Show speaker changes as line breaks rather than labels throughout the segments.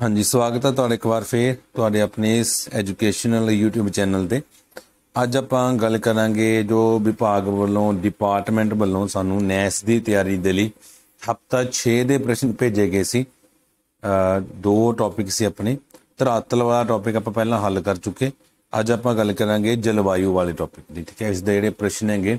ਹਾਂਜੀ, ਸਵਾਗਤ ਹੈ ਤੁਹਾਡਾ ਇੱਕ ਵਾਰ ਫੇਰ ਤੁਹਾਡੇ ਆਪਣੇ ਇਸ ਐਜੂਕੇਸ਼ਨਲ YouTube ਚੈਨਲ ਤੇ। ਅੱਜ ਆਪਾਂ ਗੱਲ ਕਰਾਂਗੇ ਜੋ ਵਿਭਾਗ ਵੱਲੋਂ ਡਿਪਾਰਟਮੈਂਟ ਵੱਲੋਂ ਸਾਨੂੰ ਨੈਸ ਦੀ ਤਿਆਰੀ ਦੇ ਲਈ ਹਫਤਾ 6 ਦੇ ਪ੍ਰਸ਼ਨ ਭੇਜੇ ਗਏ ਸੀ। ਦੋ ਟੌਪਿਕ ਸੀ ਆਪਣੇ। ਧਰਾਤਲ ਵਾਲਾ ਟੌਪਿਕ ਆਪਾਂ ਪਹਿਲਾਂ ਹੱਲ ਕਰ ਚੁੱਕੇ। ਅੱਜ ਆਪਾਂ ਗੱਲ ਕਰਾਂਗੇ ਜਲਵਾਯੂ ਵਾਲੇ ਟੌਪਿਕ ਦੀ, ਠੀਕ ਹੈ? ਇਸ ਦੇ ਜਿਹੜੇ ਪ੍ਰਸ਼ਨ ਹੈਗੇ,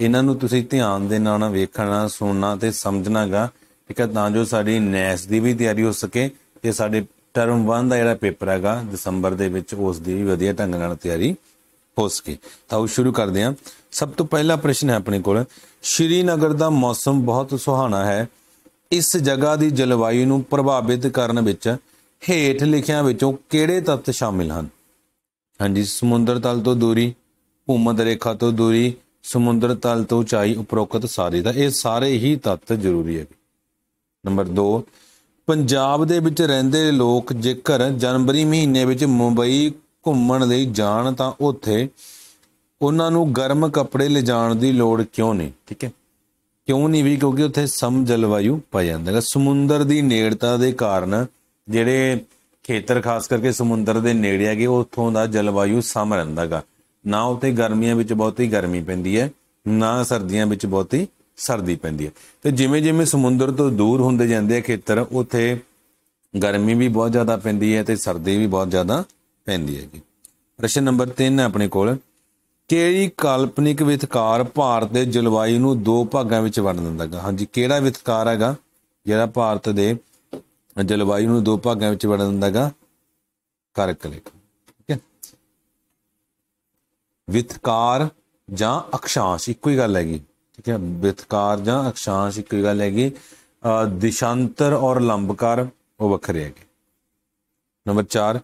ਇਹਨਾਂ ਨੂੰ ਤੁਸੀਂ ਧਿਆਨ ਦੇ ਨਾਲ ਵੇਖਣਾ, ਸੁਣਨਾ ਤੇ ਸਮਝਣਾਗਾ, ਠੀਕ ਹੈ? ਤਾਂ ਜੋ ਸਾਡੀ ਨੈਸ ਦੀ ਵੀ ਤਿਆਰੀ ਹੋ ਸਕੇ। ਤੇ ਸਾਡੇ ਟਰਮ 1 ਦਾ ਜਿਹੜਾ ਪੇਪਰ ਹੈਗਾ, ਦਸੰਬਰ ਦੇ ਵਿੱਚ ਉਸ ਦੀ ਵੀ ਵਧੀਆ ਢੰਗ ਨਾਲ ਤਿਆਰੀ ਹੋ ਸਕੇ। ਤਾਂ ਉਹ ਸ਼ੁਰੂ ਕਰਦੇ ਹਾਂ। ਸਭ ਤੋਂ ਪਹਿਲਾ ਪ੍ਰਸ਼ਨ ਹੈ ਆਪਣੇ ਕੋਲ, ਸ਼੍ਰੀਨਗਰ ਦਾ ਮੌਸਮ ਬਹੁਤ ਸੁਹਾਣਾ ਹੈ। ਇਸ ਜਗ੍ਹਾ ਦੀ ਜਲਵਾਯੂ ਨੂੰ ਪ੍ਰਭਾਵਿਤ ਕਰਨ ਵਿੱਚ ਹੇਠ ਲਿਖਿਆਂ ਵਿੱਚੋਂ ਕਿਹੜੇ ਤੱਤ ਸ਼ਾਮਿਲ ਹਨ? ਹਾਂਜੀ, ਸਮੁੰਦਰ ਤਲ ਤੋਂ ਦੂਰੀ, ਭੂਮਧ ਰੇਖਾ ਤੋਂ ਦੂਰੀ, ਸਮੁੰਦਰ ਤਲ ਤੋਂ ਉਚਾਈ, ਉਪਰੋਕਤ ਸਾਰੇ ਦਾ ਇਹ ਸਾਰੇ ਹੀ ਤੱਤ ਜ਼ਰੂਰੀ ਹੈ। ਨੰਬਰ 2 ਪੰਜਾਬ ਦੇ ਵਿੱਚ ਰਹਿੰਦੇ ਲੋਕ ਜੇਕਰ ਜਨਵਰੀ ਮਹੀਨੇ ਵਿੱਚ ਮੁੰਬਈ ਘੁੰਮਣ ਲਈ ਜਾਣ ਤਾਂ ਉੱਥੇ ਉਹਨਾਂ ਨੂੰ ਗਰਮ ਕੱਪੜੇ ਲਿਜਾਣ ਦੀ ਲੋੜ ਕਿਉਂ ਨਹੀਂ? ਠੀਕ ਹੈ। ਕਿਉਂ ਨਹੀਂ ਵੀ? ਕਿਉਂਕਿ ਉੱਥੇ ਸਮ ਜਲਵਾਯੂ ਪੈ ਜਾਂਦਾ ਹੈ। ਸਮੁੰਦਰ ਦੀ ਨੇੜਤਾ ਦੇ ਕਾਰਨ ਜਿਹੜੇ ਖੇਤਰ, ਖਾਸ ਕਰਕੇ ਸਮੁੰਦਰ ਦੇ ਨੇੜੇ ਹੈਗੇ, ਉੱਥੋਂ ਦਾ ਜਲਵਾਯੂ ਸਮ ਰਹਿੰਦਾਗਾ ਨਾ ਉੱਥੇ ਗਰਮੀਆਂ ਵਿੱਚ ਬਹੁਤੀ ਗਰਮੀ ਪੈਂਦੀ ਹੈ, ਨਾ ਸਰਦੀਆਂ ਵਿੱਚ ਬਹੁਤੀ ਸਰਦੀ ਪੈਂਦੀ ਹੈ। ਤੇ ਜਿਵੇਂ ਜਿਵੇਂ ਸਮੁੰਦਰ ਤੋਂ ਦੂਰ ਹੁੰਦੇ ਜਾਂਦੇ ਆ ਖੇਤਰ, ਉੱਥੇ ਗਰਮੀ ਵੀ ਬਹੁਤ ਜ਼ਿਆਦਾ ਪੈਂਦੀ ਹੈ ਤੇ ਸਰਦੀ ਵੀ ਬਹੁਤ ਜ਼ਿਆਦਾ ਪੈਂਦੀ ਹੈਗੀ। ਪ੍ਰਸ਼ਨ ਨੰਬਰ 3 ਹੈ ਆਪਣੇ ਕੋਲ। ਕਿਹੜੀ ਕਾਲਪਨਿਕ ਵਿਤਕਾਰ ਭਾਰਤ ਦੇ ਜਲਵਾਯੂ ਨੂੰ ਦੋ ਭਾਗਾਂ ਵਿੱਚ ਵੰਡ ਦਿੰਦਾ ਹੈਗਾ? ਹਾਂਜੀ, ਕਿਹੜਾ ਵਿਤਕਾਰ ਹੈਗਾ? ਜਿਹੜਾ ਭਾਰਤ ਦੇ ਜਲਵਾਯੂ ਨੂੰ ਦੋ ਭਾਗਾਂ ਵਿੱਚ ਵੰਡ ਦਿੰਦਾ ਹੈਗਾ? ਕਰਕ ਠੀਕ ਹੈ। ਵਿਤਕਾਰ ਜਾਂ ਅਕਸ਼ਾਂਸ਼, ਇੱਕੋ ਹੀ ਗੱਲ ਹੈਗੀ। ਠੀਕ ਹੈ ਵਿਥਕਾਰ ਜਾਂ ਅਕਸ਼ਾਂਸ਼ ਇੱਕੋ ਗੱਲ ਹੈਗੀ ਦਿਸ਼ਾਂਤਰ ਔਰ ਲੰਬਕਾਰ, ਉਹ ਵੱਖਰੇ ਹੈਗੇ। ਨੰਬਰ 4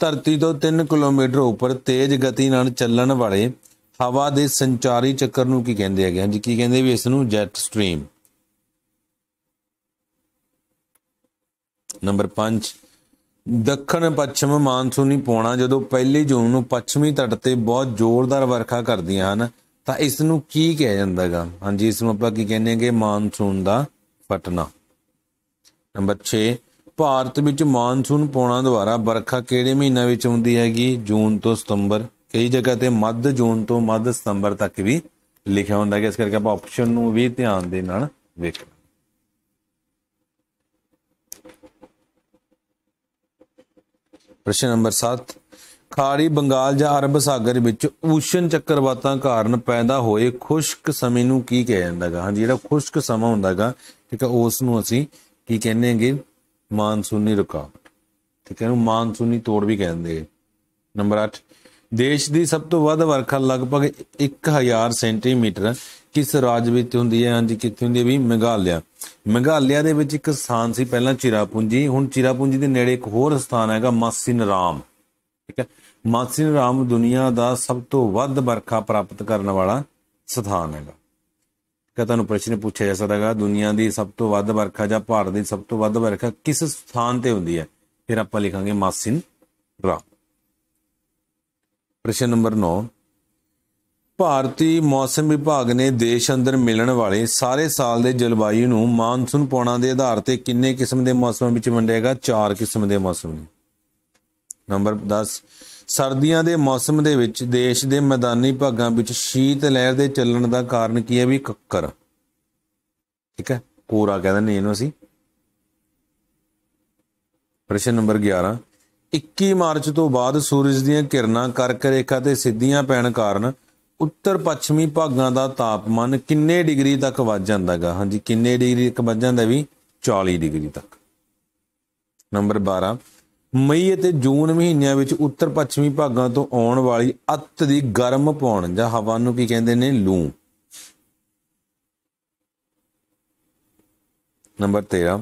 ਧਰਤੀ ਤੋਂ 3 ਕਿਲੋਮੀਟਰ ਉੱਪਰ ਤੇਜ਼ ਗਤੀ ਨਾਲ ਚੱਲਣ ਵਾਲੇ ਹਵਾ ਦੇ ਸੰਚਾਰੀ ਚੱਕਰ ਨੂੰ ਕੀ ਕਹਿੰਦੇ ਹੈਗੇ ਹਾਂਜੀ ਕੀ ਕਹਿੰਦੇ ਵੀ ਇਸ ਨੂੰ ਜੈਟ ਸਟ੍ਰੀਮ? ਨੰਬਰ 5 ਦੱਖਣ ਪੱਛਮ ਮਾਨਸੂਨੀ ਪੌਣਾ ਜਦੋਂ ਪਹਿਲੀ ਜੂਨ ਨੂੰ ਪੱਛਮੀ ਤੱਟ ਤੇ ਬਹੁਤ ਜ਼ੋਰਦਾਰ ਵਰਖਾ ਕਰਦੀਆਂ ਹਨ ਤਾਂ ਇਸ ਨੂੰ ਕੀ ਕਿਹਾ ਜਾਂਦਾਗਾ? ਹਾਂਜੀ ਇਸ ਨੂੰ ਆਪਾਂ ਕੀ ਕਹਿੰਦੇ ਹਾਂਗੇ? ਮਾਨਸੂਨ ਦਾ ਫਟਣਾ ਨੰਬਰ 6 ਭਾਰਤ ਵਿੱਚ ਮਾਨਸੂਨ ਪੌਣਾ ਦੁਆਰਾ ਵਰਖਾ ਕਿਹੜੇ ਮਹੀਨਾ ਵਿੱਚ ਹੁੰਦੀ ਹੈਗੀ? ਜੂਨ ਤੋਂ ਸਤੰਬਰ। ਕਈ ਜਗ੍ਹਾ ਤੇ ਮੱਧ ਜੂਨ ਤੋਂ ਮੱਧ ਸਤੰਬਰ ਤੱਕ ਵੀ ਲਿਖਿਆ ਹੁੰਦਾ ਹੈ ਇਸ ਕਰਕੇ ਆਪਾਂ ਆਪਸ਼ਨ ਨੂੰ ਵੀ ਧਿਆਨ ਦੇ ਨਾਲ ਵੇਖਣਾ। ਪ੍ਰਸ਼ਨ ਨੰਬਰ 7 ਖਾੜੀ ਬੰਗਾਲ ਜਾਂ ਅਰਬ ਸਾਗਰ ਵਿੱਚ ਊਸ਼ਨ ਚੱਕਰਵਾਤਾਂ ਕਾਰਨ ਪੈਦਾ ਹੋਏ ਖੁਸ਼ਕ ਸਮੇਂ ਨੂੰ ਕੀ ਕਿਹਾ ਜਾਂਦਾ ਹੈਗਾ ਹਾਂਜੀ, ਜਿਹੜਾ ਖੁਸ਼ਕ ਸਮਾਂ ਹੁੰਦਾ ਹੈਗਾ ਠੀਕ ਹੈ ਉਸ ਨੂੰ ਅਸੀਂ ਕੀ ਕਹਿੰਦੇ ਹੈਗੇ? ਮਾਨਸੂਨੀ ਰੁਕਾਵਟ। ਠੀਕ ਹੈ ਇਹਨੂੰ ਮਾਨਸੂਨੀ ਤੋੜ ਵੀ ਕਹਿੰਦੇ ਨੰਬਰ 8 ਦੇਸ਼ ਦੀ ਸਭ ਤੋਂ ਵੱਧ ਵਰਖਾ ਲਗਭਗ 1000 ਸੈਂਟੀਮੀਟਰ ਕਿਸ ਰਾਜ ਵਿੱਚ ਹੁੰਦੀ ਹੈ? ਹਾਂਜੀ, ਕਿੱਥੇ ਹੁੰਦੀ ਹੈ ਵੀ? ਮੇਘਾਲਿਆ। ਮੇਘਾਲਿਆ ਦੇ ਵਿੱਚ ਇੱਕ ਸਥਾਨ ਸੀ, ਪਹਿਲਾਂ ਚਿਰਾਪੂੰਜੀ, ਹੁਣ ਚਿਰਾਪੂੰਜੀ ਦੇ ਨੇੜੇ ਇੱਕ ਹੋਰ ਸਥਾਨ ਹੈਗਾ ਮਾਸਿਨ ਰਾਮ ਠੀਕ ਹੈ ਮਾਸਿਨ ਰਾਮ ਦੁਨੀਆ ਦਾ ਸਭ ਤੋਂ ਵੱਧ ਵਰਖਾ ਪ੍ਰਾਪਤ ਕਰਨ ਵਾਲਾ ਸਥਾਨ ਹੈਗਾ। ਕਿ ਤੁਹਾਨੂੰ ਪ੍ਰਸ਼ਨ ਪੁੱਛਿਆ ਜਾ ਸਕਦਾ ਹੈਗਾ, ਦੁਨੀਆ ਦੀ ਸਭ ਤੋਂ ਵੱਧ ਵਰਖਾ ਜਾਂ ਭਾਰਤ ਦੀ ਸਭ ਤੋਂ ਵੱਧ ਵਰਖਾ ਕਿਸ ਸਥਾਨ ਤੇ ਹੁੰਦੀ ਹੈ? ਫਿਰ ਆਪਾਂ ਲਿਖਾਂਗੇ ਮਾਸਿਨ ਰਾਮ। ਪ੍ਰਸ਼ਨ ਨੰਬਰ 9 ਭਾਰਤੀ ਮੌਸਮ ਵਿਭਾਗ ਨੇ ਦੇਸ਼ ਅੰਦਰ ਮਿਲਣ ਵਾਲੇ ਸਾਰੇ ਸਾਲ ਦੇ ਜਲਵਾਯੂ ਨੂੰ ਮਾਨਸੂਨ ਪੌਣਾ ਦੇ ਆਧਾਰ ਤੇ ਕਿੰਨੇ ਕਿਸਮ ਦੇ ਮੌਸਮਾਂ ਵਿੱਚ ਵੰਡੇਗਾ ਚਾਰ ਕਿਸਮ ਦੇ ਮੌਸਮ ਨੇ। ਨੰਬਰ 10 ਸਰਦੀਆਂ ਦੇ ਮੌਸਮ ਦੇ ਵਿੱਚ ਦੇਸ਼ ਦੇ ਮੈਦਾਨੀ ਭਾਗਾਂ ਵਿੱਚ ਸ਼ੀਤ ਲਹਿਰ ਦੇ ਚੱਲਣ ਦਾ ਕਾਰਨ ਕੀ ਹੈ? ਵੀ ਕੱਕਰ ਠੀਕ ਹੈ? ਪੂਰਾ ਕਹਿੰਦੇ ਨੇ ਇਹਨੂੰ ਅਸੀਂ। ਪ੍ਰਸ਼ਨ ਨੰਬਰ 11 21 ਮਾਰਚ ਤੋਂ ਬਾਅਦ ਸੂਰਜ ਦੀਆਂ ਕਿਰਨਾਂ ਕਰਕ ਰੇਖਾ ਤੇ ਸਿੱਧੀਆਂ ਪੈਣ ਕਾਰਨ ਉੱਤਰ ਪੱਛਮੀ ਭਾਗਾਂ ਦਾ ਤਾਪਮਾਨ ਕਿੰਨੇ ਡਿਗਰੀ ਤੱਕ ਵੱਧ ਜਾਂਦਾਗਾ ਹਾਂਜੀ, ਕਿੰਨੇ ਡਿਗਰੀ ਤੱਕ ਵੱਧ ਜਾਂਦਾ ਵੀ 40 ਡਿਗਰੀ ਤੱਕ? ਨੰਬਰ 12 ਮਈ ਅਤੇ ਜੂਨ ਮਹੀਨਿਆਂ ਵਿੱਚ ਉੱਤਰ ਪੱਛਮੀ ਭਾਗਾਂ ਤੋਂ ਆਉਣ ਵਾਲੀ ਅੱਤ ਦੀ ਗਰਮ ਪੌਣ ਜਾਂ ਹਵਾ ਨੂੰ ਕੀ ਕਹਿੰਦੇ ਨੇ? ਲੂ। ਨੰਬਰ 13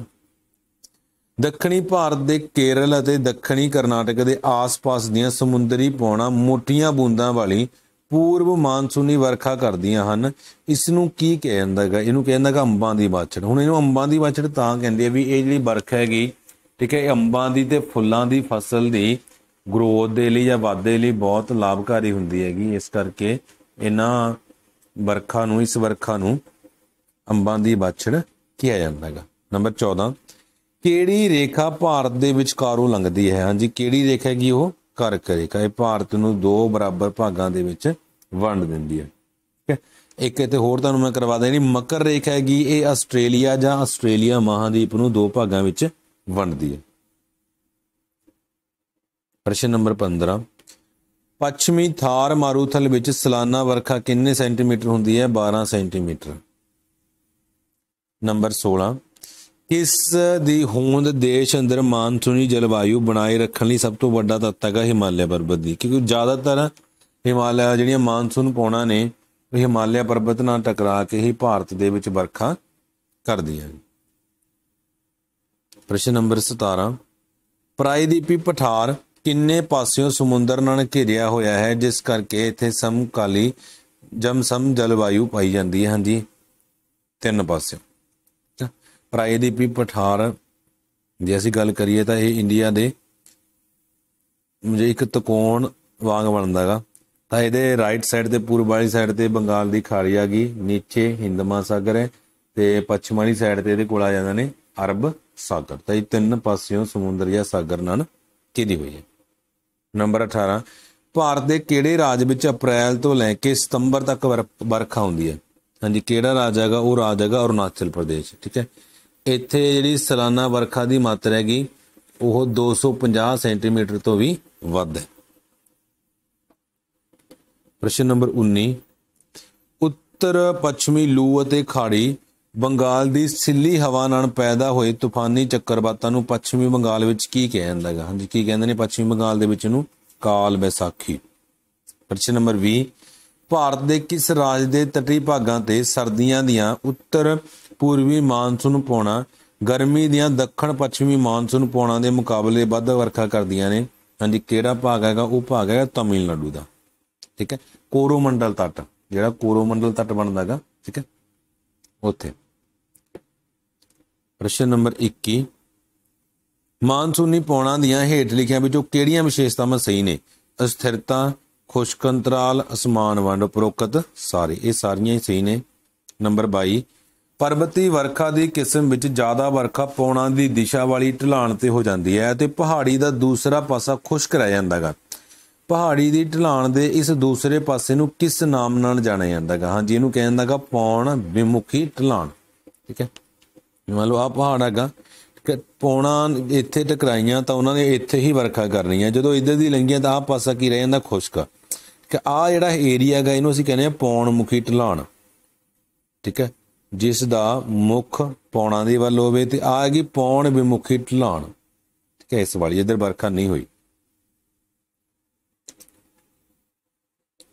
ਦੱਖਣੀ ਭਾਰਤ ਦੇ ਕੇਰਲ ਅਤੇ ਦੱਖਣੀ ਕਰਨਾਟਕ ਦੇ ਆਸ-ਪਾਸ ਦੀਆਂ ਸਮੁੰਦਰੀ ਪੌਣਾਂ ਮੋਟੀਆਂ ਬੂੰਦਾਂ ਵਾਲੀ ਪੂਰਬ ਮਾਨਸੂਨੀ ਵਰਖਾ ਕਰਦੀਆਂ ਹਨ। ਇਸ ਨੂੰ ਕੀ ਕਹਿੰਦਾ ਜਾਂਦਾ ਹੈਗਾ ਇਹਨੂੰ ਕਹਿੰਦਾ ਹੈਗਾ ਅੰਬਾਂ ਦੀ ਬਾਛੜ। ਹੁਣ ਇਹਨੂੰ ਅੰਬਾਂ ਦੀ ਬਾਛੜ ਤਾਂ ਕਹਿੰਦੇ ਆ ਵੀ ਇਹ ਜਿਹੜੀ ਵਰਖਾ ਹੈਗੀ ਠੀਕ ਹੈ, ਇਹ ਅੰਬਾਂ ਦੀ ਤੇ ਫੁੱਲਾਂ ਦੀ ਫਸਲ ਦੀ ਗਰੋਥ ਦੇ ਲਈ ਜਾਂ ਵਾਧੇ ਲਈ ਬਹੁਤ ਲਾਭਕਾਰੀ ਹੁੰਦੀ ਹੈਗੀ। ਇਸ ਕਰਕੇ ਇਹਨਾਂ ਵਰਖਾ ਨੂੰ, ਇਸ ਵਰਖਾ ਨੂੰ ਅੰਬਾਂ ਦੀ ਬਾਛੜ ਕਿਹਾ ਜਾਂਦਾ ਹੈਗਾ। ਨੰਬਰ 14 ਕਿਹੜੀ ਰੇਖਾ ਭਾਰਤ ਦੇ ਵਿਚਕਾਰੋਂ ਲੰਘਦੀ ਹੈ? ਹਾਂਜੀ, ਕਿਹੜੀ ਰੇਖਾ ਹੈਗੀ ਉਹ? ਕਰਕ ਰੇਖਾ। ਇਹ ਭਾਰਤ ਨੂੰ ਦੋ ਬਰਾਬਰ ਭਾਗਾਂ ਦੇ ਵਿੱਚ ਵੰਡ ਦਿੰਦੀ ਹੈ। ਠੀਕ ਹੈ, ਇੱਕ ਇੱਥੇ ਹੋਰ ਤੁਹਾਨੂੰ ਮੈਂ ਕਰਵਾ ਦੇਣੀ ਮਕਰ ਰੇਖਾ ਹੈਗੀ, ਇਹ ਆਸਟ੍ਰੇਲੀਆ ਜਾਂ ਆਸਟ੍ਰੇਲੀਆ ਮਹਾਦੀਪ ਨੂੰ ਦੋ ਭਾਗਾਂ ਵਿੱਚ ਵੰਡਦੀ ਹੈ। ਪ੍ਰਸ਼ਨ ਨੰਬਰ 15 ਪੱਛਮੀ ਥਾਰ ਮਾਰੂਥਲ ਵਿੱਚ ਸਾਲਾਨਾ ਵਰਖਾ ਕਿੰਨੇ ਸੈਂਟੀਮੀਟਰ ਹੁੰਦੀ ਹੈ? 12 ਸੈਂਟੀਮੀਟਰ। ਨੰਬਰ 16 ਇਸ ਦੀ ਹੋਂਦ ਦੇਸ਼ ਅੰਦਰ ਮਾਨਸੂਨੀ ਜਲਵਾਯੂ ਬਣਾਏ ਰੱਖਣ ਲਈ ਸਭ ਤੋਂ ਵੱਡਾ ਤੱਤ ਹੈਗਾ ਹਿਮਾਲਿਆ ਪਰਬਤ ਦੀ? ਕਿਉਂਕਿ ਜ਼ਿਆਦਾਤਰ ਹਿਮਾਲਿਆ ਜਿਹੜੀਆਂ ਮਾਨਸੂਨ ਪੌਣਾ ਨੇ ਹਿਮਾਲਿਆ ਪਰਬਤ ਨਾਲ ਟਕਰਾ ਕੇ ਹੀ ਭਾਰਤ ਦੇ ਵਿੱਚ ਵਰਖਾ ਕਰਦੀਆਂ ਨੇ। ਪ੍ਰਸ਼ਨ ਨੰਬਰ 17 ਪ੍ਰਾਇਦੀਪੀ ਪਠਾਰ ਕਿੰਨੇ ਪਾਸਿਓਂ ਸਮੁੰਦਰ ਨਾਲ ਘਿਰਿਆ ਹੋਇਆ ਹੈ, ਜਿਸ ਕਰਕੇ ਇੱਥੇ ਸਮਕਾਲੀ ਜਮਸਮ ਜਲਵਾਯੂ ਪਾਈ ਜਾਂਦੀ ਹੈ? ਹਾਂਜੀ, ਤਿੰਨ ਪਾਸਿਓਂ। ਪ੍ਰਾਇਦੀਪੀ ਪਠਾਰ, ਜੇ ਅਸੀਂ ਗੱਲ ਕਰੀਏ ਤਾਂ ਇਹ ਇੰਡੀਆ ਦੇ ਜੇ ਇੱਕ ਤਕੋਣ ਵਾਂਗ ਬਣਦਾ ਬਣਦਾਗਾ ਤਾਂ ਇਹਦੇ ਰਾਈਟ ਸਾਈਡ ਤੇ ਪੂਰਬ ਵਾਲੀ ਸਾਈਡ ਤੇ ਬੰਗਾਲ ਦੀ ਖਾੜੀ ਆ ਗਈ। ਨੀਚੇ ਹਿੰਦ ਮਹਾਸਾਗਰ ਹੈ ਤੇ ਪੱਛਮ ਵਾਲੀ ਸਾਈਡ ਤੇ ਇਹਦੇ ਕੋਲ ਆ ਜਾਂਦੇ ਨੇ ਅਰਬ। ਸਾਗਰ ਤਾਂ ਇਹ ਤਿੰਨ ਪਾਸਿਓਂ ਸਮੁੰਦਰ ਜਾਂ ਸਾਗਰ ਨਾਲ ਘਿਰੀ ਹੋਈ ਹੈ। ਨੰਬਰ 18 ਭਾਰਤ ਦੇ ਕਿਹੜੇ ਰਾਜ ਵਿੱਚ ਅਪ੍ਰੈਲ ਤੋਂ ਲੈ ਕੇ ਸਤੰਬਰ ਤੱਕ ਵਰਖਾ ਹੁੰਦੀ ਹੈ? ਹਾਂਜੀ, ਕਿਹੜਾ ਰਾਜ ਹੈਗਾ? ਉਹ ਰਾਜ ਹੈਗਾ ਅਰੁਣਾਚਲ ਪ੍ਰਦੇਸ਼, ਠੀਕ ਹੈ? ਇੱਥੇ ਜਿਹੜੀ ਸਾਲਾਨਾ ਵਰਖਾ ਦੀ ਮਾਤਰਾ ਹੈਗੀ, ਉਹ 250 ਸੈਂਟੀਮੀਟਰ ਤੋਂ ਵੀ ਵੱਧ ਹੈ। ਪ੍ਰਸ਼ਨ ਨੰਬਰ 19 ਉੱਤਰ ਪੱਛਮੀ ਲੂ ਅਤੇ ਖਾੜੀ ਬੰਗਾਲ ਦੀ ਸਿੱਲੀ ਹਵਾ ਨਾਲ ਪੈਦਾ ਹੋਏ ਤੂਫਾਨੀ ਚੱਕਰਵਾਤਾਂ ਨੂੰ ਪੱਛਮੀ ਬੰਗਾਲ ਵਿੱਚ ਕੀ ਕਿਹਾ ਜਾਂਦਾ ਹੈ ਹਾਂਜੀ, ਕੀ ਕਹਿੰਦੇ ਨੇ ਪੱਛਮੀ ਬੰਗਾਲ ਦੇ ਵਿੱਚ ਇਹਨੂੰ? ਕਾਲ ਬੈਸਾਖੀ। ਪ੍ਰਸ਼ਨ ਨੰਬਰ 20 ਭਾਰਤ ਦੇ ਕਿਸ ਰਾਜ ਦੇ ਤਟੀ ਭਾਗਾਂ ਤੇ ਸਰਦੀਆਂ ਦੀਆਂ ਉੱਤਰ ਪੂਰਬੀ ਮਾਨਸੂਨ ਪੌਣਾ ਗਰਮੀ ਦੀਆਂ ਦੱਖਣ ਪੱਛਮੀ ਮਾਨਸੂਨ ਪੌਣਾ ਦੇ ਮੁਕਾਬਲੇ ਵੱਧ ਵਰਖਾ ਕਰਦੀਆਂ ਨੇ? ਹਾਂਜੀ, ਕਿਹੜਾ ਭਾਗ ਹੈਗਾ? ਉਹ ਭਾਗ ਹੈਗਾ ਤਾਮਿਲਨਾਡੂ ਦਾ। ਠੀਕ ਹੈ? ਕੋਰੋਮੰਡਲ ਤੱਟ। ਜਿਹੜਾ ਕੋਰੋਮੰਡਲ ਤੱਟ ਬਣਦਾ ਬਣਦਾਗਾ ਠੀਕ ਹੈ? ਉੱਥੇ। ਪ੍ਰਸ਼ਨ ਨੰਬਰ 21 ਮਾਨਸੂਨੀ ਪੌਣਾ ਦੀਆਂ ਹੇਠ ਲਿਖਿਆਂ ਵਿੱਚੋਂ ਕਿਹੜੀਆਂ ਵਿਸ਼ੇਸ਼ਤਾਵਾਂ ਸਹੀ ਨੇ? ਅਸਥਿਰਤਾ ਖੁਸ਼ਕ ਅੰਤਰਾਲ ਅਸਮਾਨ ਵੰਡ, ਉਪਰੋਕਤ ਸਾਰੇ। ਇਹ ਸਾਰੀਆਂ ਹੀ ਸਹੀ ਨੇ। ਨੰਬਰ 22 ਪਰਬਤੀ ਵਰਖਾ ਦੀ ਕਿਸਮ ਵਿੱਚ ਜ਼ਿਆਦਾ ਵਰਖਾ ਪੌਣਾ ਦੀ ਦਿਸ਼ਾ ਵਾਲੀ ਢਲਾਣ ਤੇ ਹੋ ਜਾਂਦੀ ਹੈ ਤੇ ਪਹਾੜੀ ਦਾ ਦੂਸਰਾ ਪਾਸਾ ਖੁਸ਼ਕ ਰਹਿ ਜਾਂਦਾਗਾ ਪਹਾੜੀ ਦੀ ਢਲਾਣ ਦੇ ਇਸ ਦੂਸਰੇ ਪਾਸੇ ਨੂੰ ਕਿਸ ਨਾਮ ਨਾਲ ਜਾਣਿਆ ਜਾਂਦਾਗਾ ਹਾਂਜੀ ਇਹਨੂੰ ਕਹਿੰਦਾ ਜਾਂਦਾਗਾ ਪੌਣ ਵਿਮੁਖੀ ਢਲਾਣ। ਠੀਕ ਹੈ? ਮੰਨ ਲਓ ਆ ਪਹਾੜ ਹੈਗਾ, ਕਿ ਪੌਣਾ ਇੱਥੇ ਟਕਰਾਈਆਂ ਤਾਂ ਉਹਨਾਂ ਨੇ ਇੱਥੇ ਹੀ ਵਰਖਾ ਕਰਨੀ ਹੈ ਜਦੋਂ ਇੱਧਰ ਦੀ ਲੰਗੀਆਂ ਤਾਂ ਆ ਪਾਸਾ ਕੀ ਰਹਿ ਜਾਂਦਾ? ਖੁਸ਼ਕ। ਕਿ ਆ ਜਿਹੜਾ ਏਰੀਆ ਹੈਗਾ, ਇਹਨੂੰ ਅਸੀਂ ਕਹਿੰਦੇ ਆ ਪੌਣ ਮੁਖੀ ਢਲਾਣ। ਠੀਕ ਹੈ? ਜਿਸ ਦਾ ਮੁੱਖ ਪੌਣਾ ਦੇ ਵੱਲ ਹੋਵੇ ਤੇ ਆ ਹੈਗੀ ਪੌਣ ਵਿਮੁਖੀ ਢਲਾਣ। ਠੀਕ ਹੈ? ਇਸ ਵਾਲੀ ਇੱਧਰ ਵਰਖਾ ਨਹੀਂ ਹੋਈ।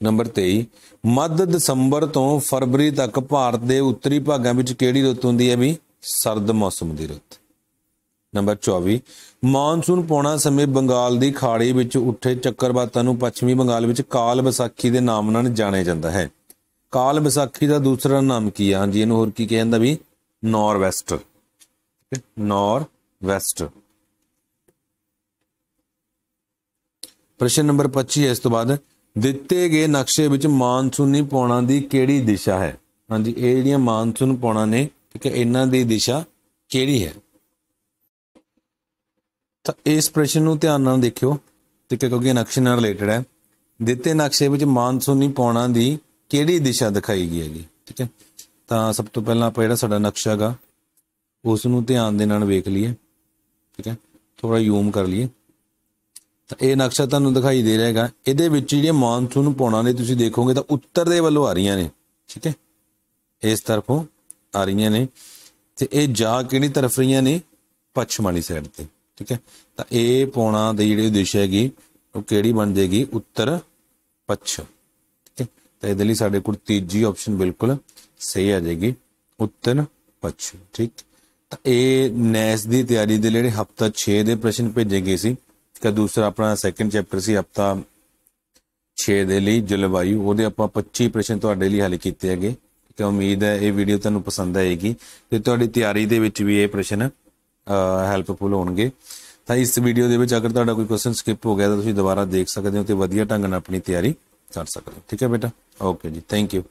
ਨੰਬਰ 23 ਮੱਧ ਦਸੰਬਰ ਤੋਂ ਫਰਵਰੀ ਤੱਕ ਭਾਰਤ ਦੇ ਉੱਤਰੀ ਭਾਗਾਂ ਵਿੱਚ ਕਿਹੜੀ ਰੁੱਤ ਹੁੰਦੀ ਹੈ ਵੀ? ਸਰਦ ਮੌਸਮ ਦੀ ਰੁੱਤ। ਨੰਬਰ 24 ਮੌਨਸੂਨ ਪੌਣਾ ਸਮੇਂ ਬੰਗਾਲ ਦੀ ਖਾੜੀ ਵਿੱਚ ਉੱਠੇ ਚੱਕਰਵਾਤਾਂ ਨੂੰ ਪੱਛਮੀ ਬੰਗਾਲ ਵਿੱਚ ਕਾਲ ਵਿਸਾਖੀ ਦੇ ਨਾਮ ਨਾਲ ਜਾਣਿਆ ਜਾਂਦਾ ਹੈ। ਕਾਲ ਵਿਸਾਖੀ ਦਾ ਦੂਸਰਾ ਨਾਮ ਕੀ ਹੈ ਹਾਂਜੀ, ਇਹਨੂੰ ਹੋਰ ਕੀ ਕਿਹਾ ਜਾਂਦਾ ਵੀ? ਨੌਰ ਵੈਸਟ ਨੌਰ ਵੈਸਟ ਪ੍ਰਸ਼ਨ ਨੰਬਰ 25 ਇਸ ਤੋਂ ਬਾਅਦ ਦਿੱਤੇ ਗਏ ਨਕਸ਼ੇ ਵਿੱਚ ਮਾਨਸੂਨੀ ਪੌਣਾ ਦੀ ਕਿਹੜੀ ਦਿਸ਼ਾ ਹੈ? ਹਾਂਜੀ, ਇਹ ਜਿਹੜੀਆਂ ਮਾਨਸੂਨ ਪੌਣਾ ਨੇ ਠੀਕ ਹੈ ਇਹਨਾਂ ਦੀ ਦਿਸ਼ਾ ਕਿਹੜੀ ਹੈ? ਤਾਂ ਇਸ ਪ੍ਰਸ਼ਨ ਨੂੰ ਧਿਆਨ ਨਾਲ ਦੇਖਿਓ ਠੀਕ ਹੈ ਕਿਉਂਕਿ ਨਕਸ਼ੇ ਨਾਲ ਰਿਲੇਟਡ ਹੈ, ਦਿੱਤੇ ਨਕਸ਼ੇ ਵਿੱਚ ਮਾਨਸੂਨੀ ਪੌਣਾ ਦੀ ਕਿਹੜੀ ਦਿਸ਼ਾ ਦਿਖਾਈ ਗਈ ਹੈਗੀ, ਠੀਕ ਹੈ? ਤਾਂ ਸਭ ਤੋਂ ਪਹਿਲਾਂ ਆਪਾਂ ਜਿਹੜਾ ਸਾਡਾ ਨਕਸ਼ਾ ਹੈਗਾ ਉਸ ਨੂੰ ਧਿਆਨ ਦੇ ਨਾਲ ਵੇਖ ਲਈਏ, ਠੀਕ ਹੈ? ਥੋੜਾ ਯੂਮ ਕਰ ਲਈਏ। ਤਾਂ ਇਹ ਨਕਸ਼ਾ ਤੁਹਾਨੂੰ ਦਿਖਾਈ ਦੇ ਰਿਹਾ ਹੈਗਾ, ਇਹਦੇ ਵਿੱਚ ਜਿਹੜੀਆਂ ਮਾਨਸੂਨ ਪੌਣਾ ਨੇ ਤੁਸੀਂ ਦੇਖੋਗੇ ਤਾਂ ਉੱਤਰ ਦੇ ਵੱਲੋਂ ਆ ਰਹੀਆਂ ਨੇ, ਠੀਕ ਹੈ? ਇਸ ਤਰਫੋਂ ਆ ਰਹੀਆਂ ਨੇ ਤੇ ਇਹ ਜਾ ਕਿਹੜੀ ਤਰਫ ਰਹੀਆਂ ਨੇ? ਪੱਛਮ ਵਾਲੀ ਸਾਈਡ ਤੇ, ਠੀਕ ਹੈ? ਤਾਂ ਇਹ ਪੌਣਾ ਦੀ ਜਿਹੜੀ ਦਿਸ਼ਾ ਹੈਗੀ, ਉਹ ਕਿਹੜੀ ਬਣ ਜਾਏਗੀ? ਉੱਤਰ ਪੱਛਮ, ਠੀਕ ਹੈ? ਤਾਂ ਇਹਦੇ ਲਈ ਸਾਡੇ ਕੋਲ ਤੀਜੀ ਆਪਸ਼ਨ ਬਿਲਕੁਲ ਸਹੀ ਆ ਜਾਏਗੀ, ਉੱਤਰ ਪੱਛਮ, ਠੀਕ? ਤਾਂ ਇਹ ਨੈਸ ਦੀ ਤਿਆਰੀ ਦੇ ਜਿਹੜੇ ਹਫਤਾ 6 ਦੇ ਪ੍ਰਸ਼ਨ ਭੇਜੇ ਗਏ ਸੀ ਕਿ ਦੂਸਰਾ ਆਪਣਾ ਸੈਕੰਡ ਚੈਪਟਰ ਸੀ, ਹਫਤਾ 6 ਦੇ ਲਈ ਜਲਵਾਯੂ, ਉਹਦੇ ਆਪਾਂ 25 ਪ੍ਰਸ਼ਨ ਤੁਹਾਡੇ ਲਈ ਹੱਲ ਕੀਤੇ ਹੈਗੇ। ਕਿ ਉਮੀਦ ਹੈ ਇਹ ਵੀਡੀਓ ਤੁਹਾਨੂੰ ਪਸੰਦ ਆਏਗੀ ਤੇ ਤੁਹਾਡੀ ਤਿਆਰੀ ਦੇ ਵਿੱਚ ਵੀ ਇਹ ਪ੍ਰਸ਼ਨ ਹੈਲਪਫੁਲ ਹੋਣਗੇ। ਤਾਂ ਇਸ ਵੀਡੀਓ ਦੇ ਵਿੱਚ ਅਗਰ ਤੁਹਾਡਾ ਕੋਈ ਕੁਐਸਚਨ ਸਕਿਪ ਹੋ ਗਿਆ ਤਾਂ ਤੁਸੀਂ ਦੁਬਾਰਾ ਦੇਖ ਸਕਦੇ ਹੋ ਤੇ ਵਧੀਆ ਢੰਗ ਨਾਲ ਆਪਣੀ ਤਿਆਰੀ ਕਰ ਸਕਦੇ ਹੋ। ਠੀਕ ਹੈ ਬੇਟਾ? ਓਕੇ ਜੀ ਥੈਂਕ ਯੂ